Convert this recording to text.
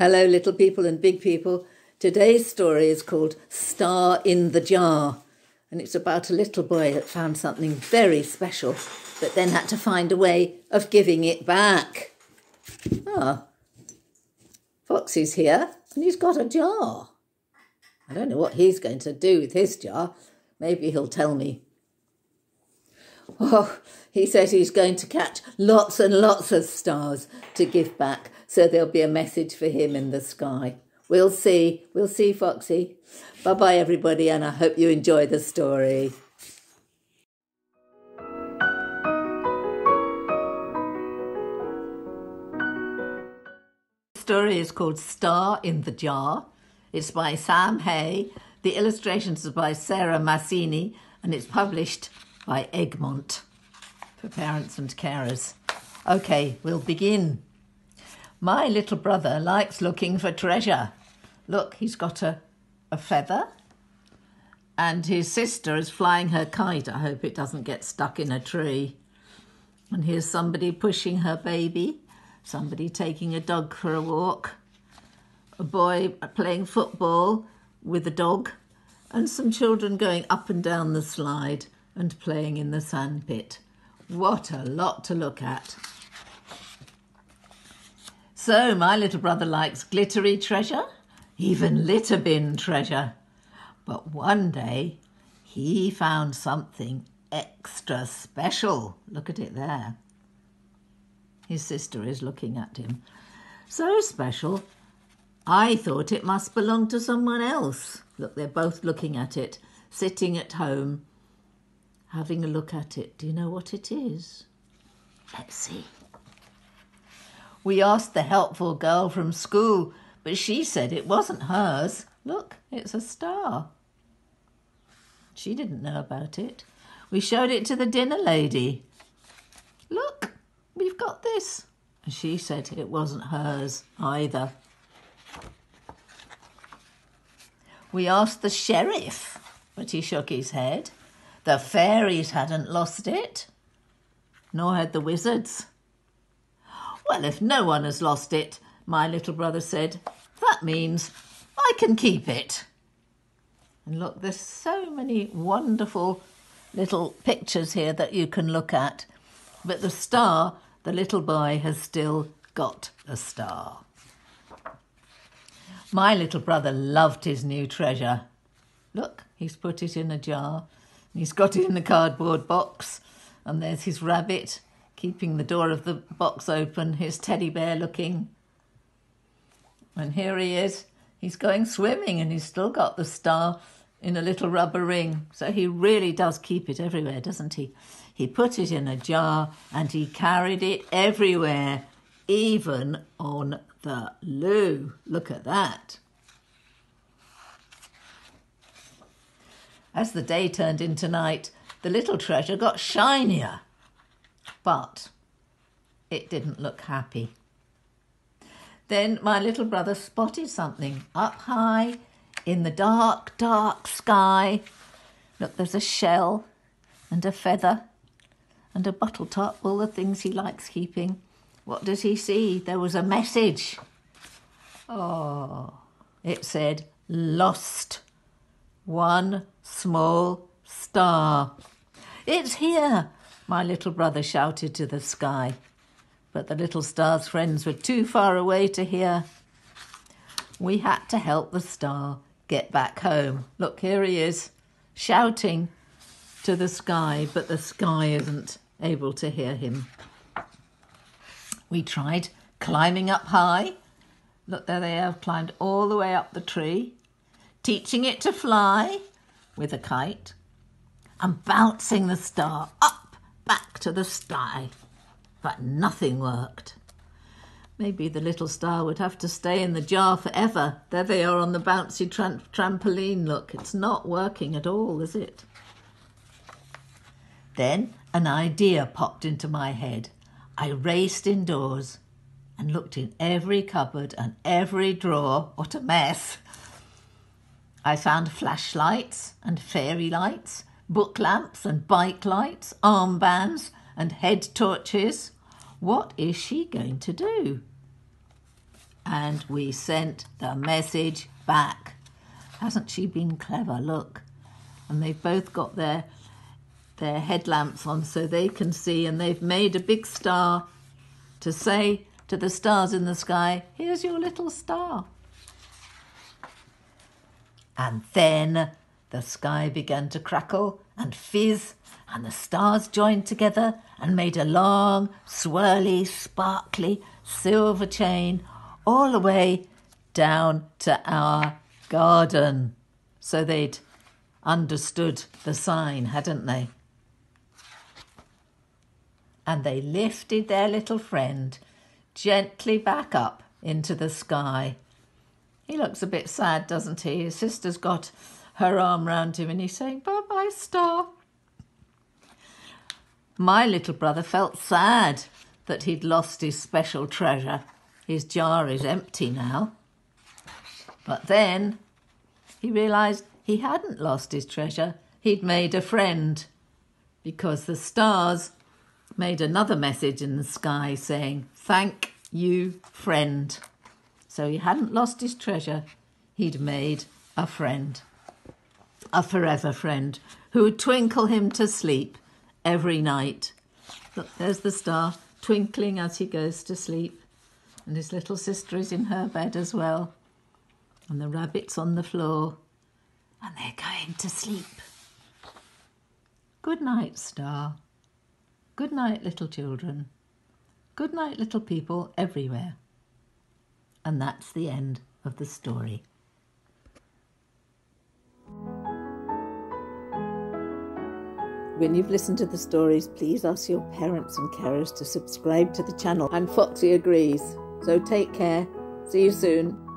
Hello, little people and big people. Today's story is called Star in the Jar, and it's about a little boy that found something very special, but then had to find a way of giving it back. Ah, Foxy's here, and he's got a jar. I don't know what he's going to do with his jar. Maybe he'll tell me. Oh, he says he's going to catch lots and lots of stars to give back, so there'll be a message for him in the sky. We'll see. We'll see, Foxy. Bye bye, everybody, and I hope you enjoy the story. The story is called Star in the Jar. It's by Sam Hay. The illustrations are by Sarah Massini, and it's published by Egmont for parents and carers. Okay, we'll begin. My little brother likes looking for treasure. Look, he's got a, a feather, and his sister is flying her kite. I hope it doesn't get stuck in a tree. And here's somebody pushing her baby, somebody taking a dog for a walk, a boy playing football with a dog, and some children going up and down the slide and playing in the sandpit. What a lot to look at. So, my little brother likes glittery treasure, even litter bin treasure. But one day he found something extra special. Look at it there. His sister is looking at him. So special, I thought it must belong to someone else. Look, they're both looking at it, sitting at home, having a look at it. Do you know what it is? Let's see. We asked the helpful girl from school, but she said it wasn't hers. Look, it's a star. She didn't know about it. We showed it to the dinner lady. Look, we've got this. And she said it wasn't hers either. We asked the sheriff, but he shook his head. The fairies hadn't lost it, nor had the wizards. Well, if no one has lost it, my little brother said, that means I can keep it. And look, there's so many wonderful little pictures here that you can look at. But the star, the little boy has still got a star. My little brother loved his new treasure. Look, he's put it in a jar. He's got it in the cardboard box. And there's his rabbit keeping the door of the box open, his teddy bear looking. And here he is. He's going swimming and he's still got the star in a little rubber ring. So he really does keep it everywhere, doesn't he? He put it in a jar and he carried it everywhere, even on the loo. Look at that. As the day turned into night, the little treasure got shinier, but it didn't look happy. Then my little brother spotted something up high in the dark, dark sky. Look, there's a shell and a feather and a bottle top, all the things he likes keeping. What does he see? There was a message. Oh, it said, lost. One small star. It's here, my little brother shouted to the sky. But the little star's friends were too far away to hear. We had to help the star get back home. Look, here he is, shouting to the sky, but the sky isn't able to hear him. We tried climbing up high. Look, there they have climbed all the way up the tree, teaching it to fly with a kite and bouncing the star up back to the sky. But nothing worked. Maybe the little star would have to stay in the jar forever. There they are on the bouncy trampoline. Look, it's not working at all, is it? Then an idea popped into my head. I raced indoors and looked in every cupboard and every drawer. What a mess! I found flashlights and fairy lights, book lamps and bike lights, armbands and head torches. What is she going to do? and we sent the message back. Hasn't she been clever? Look. And they've both got their their headlamps on so they can see, and they've made a big star to say to the stars in the sky, Here's your little star. And then the sky began to crackle and fizz, and the stars joined together and made a long, swirly, sparkly silver chain all the way down to our garden. So they'd understood the sign, hadn't they? And they lifted their little friend gently back up into the sky. He looks a bit sad, doesn't he? His sister's got her arm round him and he's saying, Bye bye, star. My little brother felt sad that he'd lost his special treasure. His jar is empty now. But then he realised he hadn't lost his treasure, he'd made a friend because the stars made another message in the sky saying, Thank you, friend. So he hadn't lost his treasure, he'd made a friend, a forever friend who would twinkle him to sleep every night. Look, there's the star twinkling as he goes to sleep, and his little sister is in her bed as well, and the rabbit's on the floor and they're going to sleep. Good night, star. Good night, little children. Good night, little people everywhere. And that's the end of the story. When you've listened to the stories, please ask your parents and carers to subscribe to the channel. And Foxy agrees. So take care. See you soon.